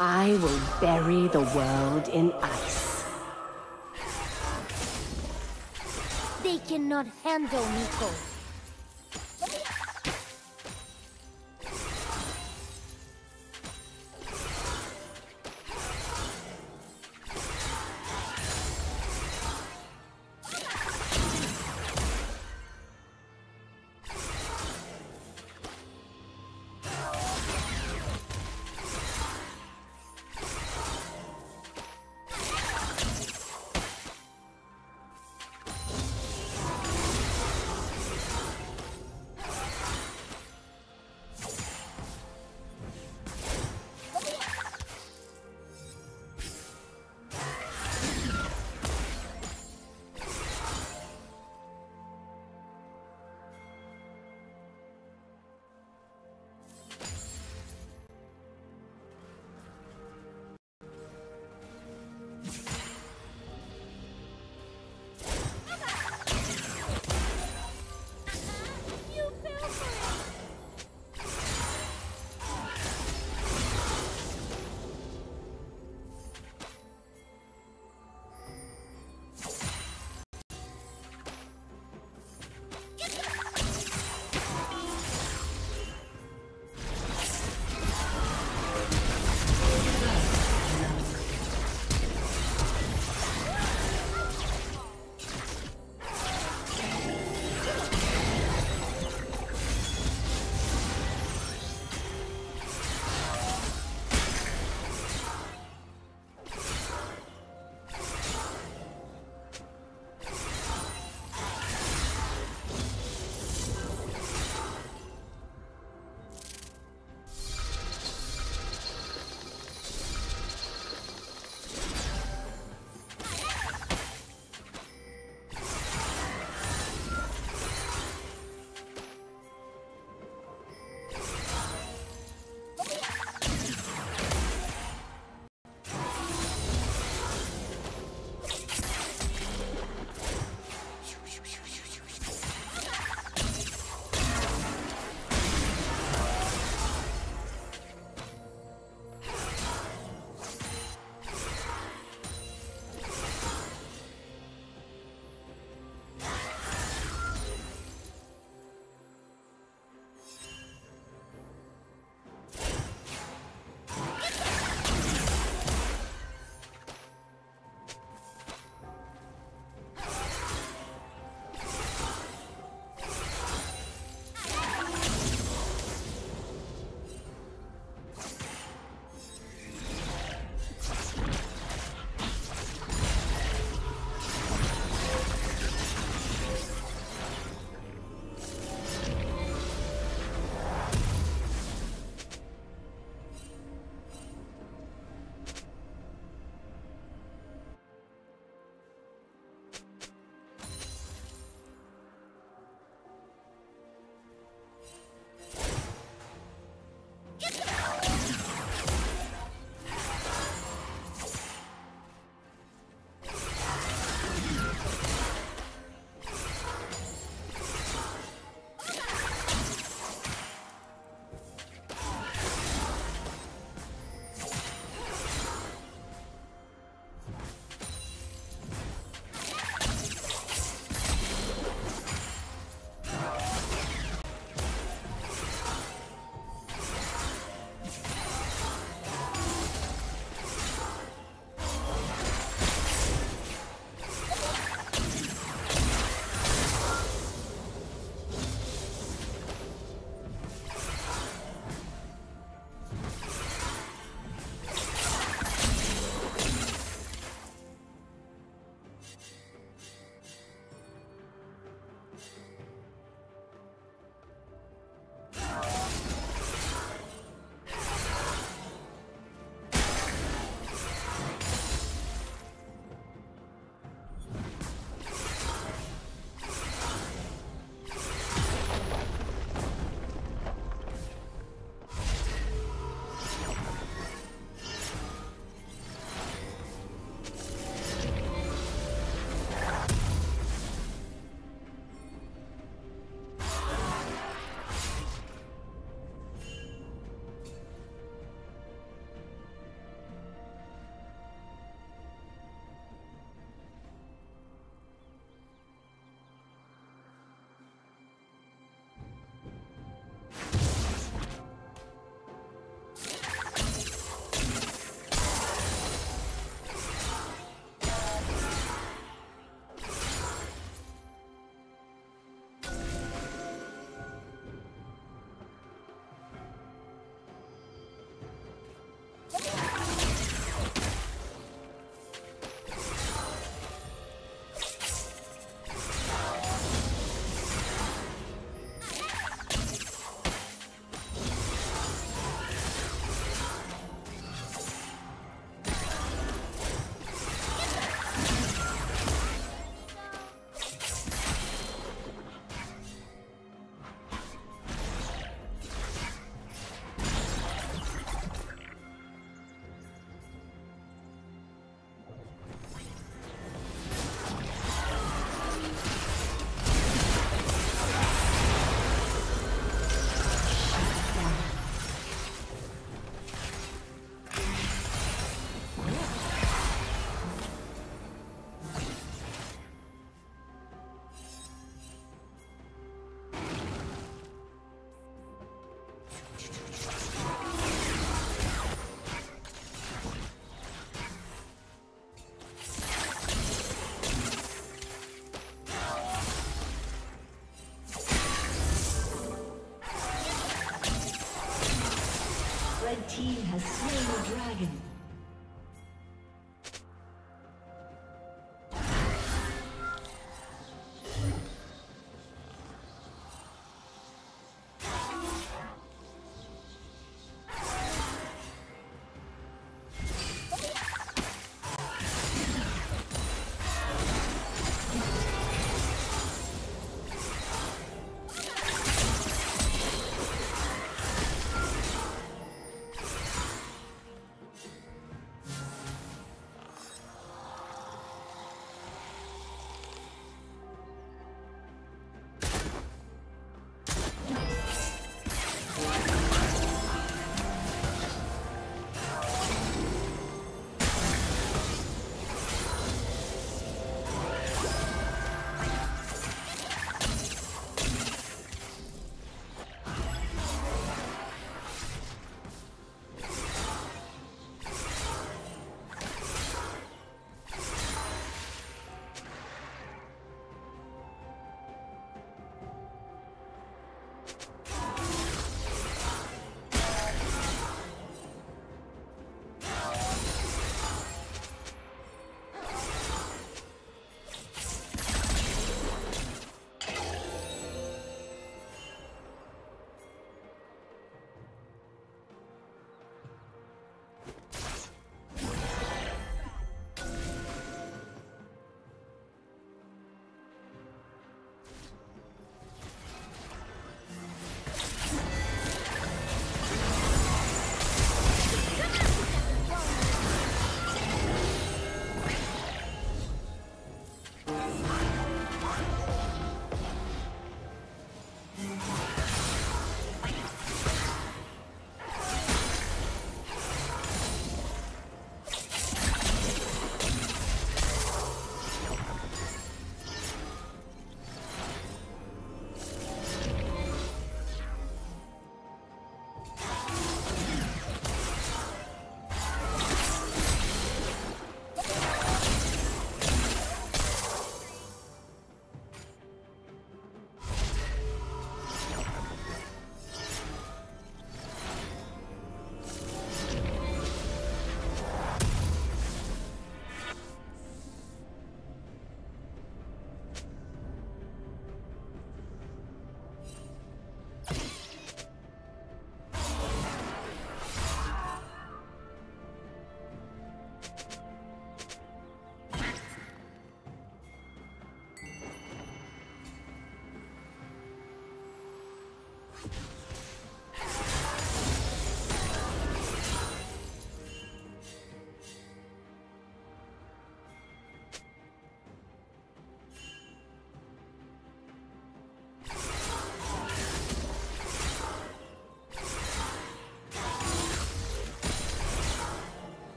I will bury the world in ice. They cannot handle Neeko.